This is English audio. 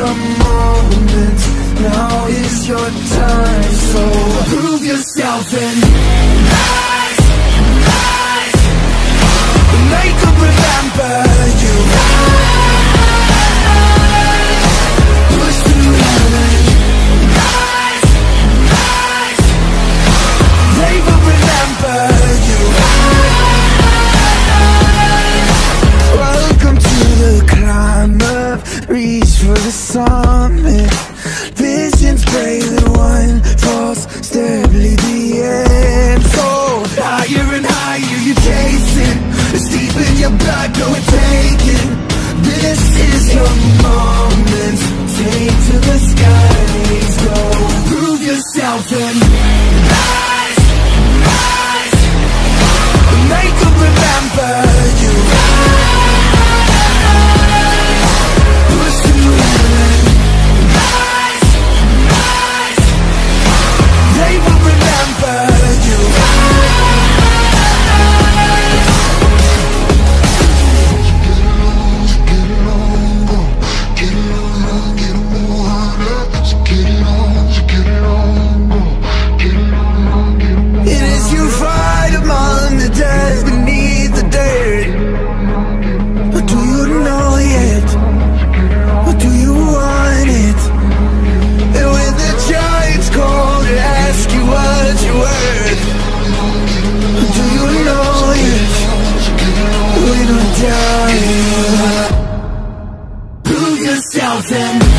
your moment. Now is your time Reach for the summit. Visions brave the one false Step lead the end. So higher and higher you chase it It's deep in your blood, go and take it. This is your moment. Take to the skies, go. Prove yourself and Win